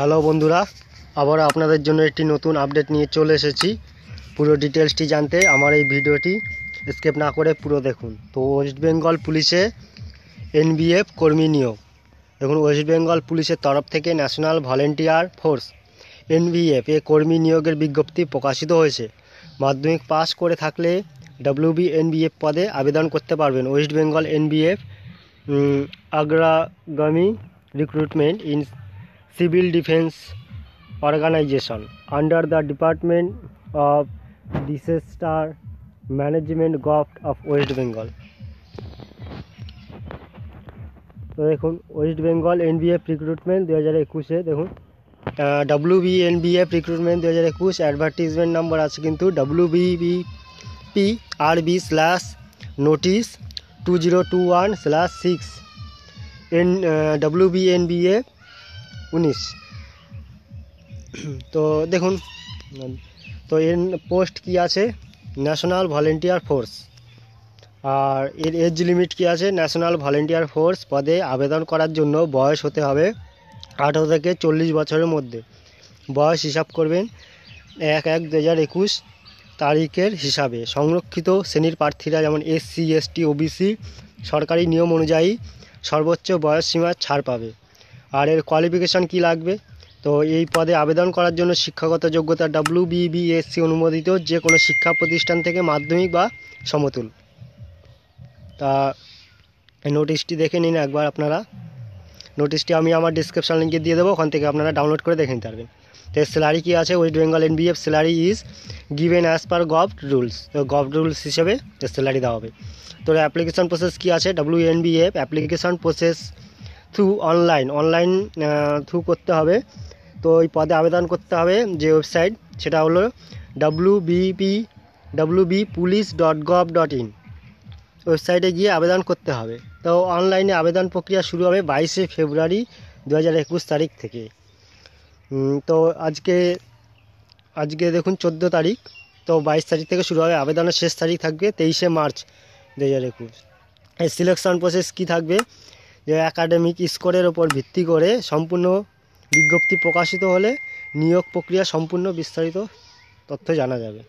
Hello বন্ধুরা আবার আপনাদের জন্য একটি নতুন আপডেট নিয়ে চলে এসেছি। পুরো ডিটেলসটি জানতে আমার এই ভিডিওটি স্কেপ না করে পুরো দেখুন। তো ওয়েস্ট বেঙ্গল পুলিশে এনবিএফ কর্মী নিয়োগ। দেখুন ওয়েস্ট বেঙ্গল পুলিশের তরফ থেকে ন্যাশনাল ভলেন্টিয়ার ফোর্স এনভিএফ এ কর্মী নিয়োগের বিজ্ঞপ্তি প্রকাশিত হয়েছে। মাধ্যমিক পাস করে থাকলে ডাব্লিউবি এনবিএফ পদে আবেদন করতে পারবেন। West Bengal NVF আগ্রাগামী recruitment in civil defence organisation under the department of disaster management government of west Bengal তো দেখুন ওয়েস্ট বেঙ্গল এনবিএফ রিক্রুটমেন্ট দু হাজার একুশে দেখুন ডাব্লিউ বি এনবিএফ রিক্রুটমেন্ট দু হাজার একুশ অ্যাডভার্টিজমেন্ট নাম্বার আছে কিন্তু W B P R B slash notice two zero two one slash six N W B N B A উনিশ। তো দেখুন, তো এর পোস্ট কি আছে? ন্যাশনাল ভলেন্টিয়ার ফোর্স আর এর এজ লিমিট কি আছে? ন্যাশনাল ভলেন্টিয়ার ফোর্স পদে আবেদন করার জন্য বয়স হতে হবে আঠারো থেকে চল্লিশ বছরের মধ্যে। বয়স হিসাব করবেন এক এক দু হাজার একুশ তারিখের হিসাবে। সংরক্ষিত শ্রেণির প্রার্থীরা যেমন এসসি এসটি ওবিসি সরকারি নিয়ম অনুযায়ী সর্বোচ্চ বয়স সীমা ছাড় পাবে। আর এর কোয়ালিফিকেশান কি লাগবে? তো এই পদে আবেদন করার জন্য শিক্ষাগত যোগ্যতা ডাব্লিউ বিবিএসসি অনুমোদিত যে কোনো শিক্ষা প্রতিষ্ঠান থেকে মাধ্যমিক বা সমতুল। তা নোটিশটি দেখে নিন একবার আপনারা। নোটিশটি আমি আমার ডিসক্রিপশান লিঙ্কে দিয়ে দেবো, ওখান থেকে আপনারা ডাউনলোড করে দেখে নিতে পারবেন। তো স্যালারি কী আছে? West Bengal N NBF salary is given as per gov rules তো গভ রুলস হিসেবে স্যালারি দেওয়া হবে। তো অ্যাপ্লিকেশন প্রসেস কী আছে? W NBF application process through online online through করতে হবে। তো ওই পদে আবেদন করতে হবে যে ওয়েবসাইট সেটা হলো W BP W B police dot gov dot in ওয়েবসাইটে গিয়ে আবেদন করতে হবে। তো অনলাইনে আবেদন প্রক্রিয়া শুরু হবে বাইশে ফেব্রুয়ারি দু হাজার একুশ তারিখ থেকে। তো আজকে আজকে দেখুন চোদ্দ তারিখ। তো বাইশ তারিখ থেকে শুরু হবে, আবেদনের শেষ তারিখ থাকবে তেইশে মার্চ দু হাজার একুশ। এই সিলেকশন প্রসেস কী থাকবে? একাডেমিক স্কোরের ওপর ভিত্তি করে সম্পূর্ণ বিজ্ঞপ্তি প্রকাশিত হলে নিয়োগ প্রক্রিয়া সম্পূর্ণ বিস্তারিত তথ্য জানা যাবে।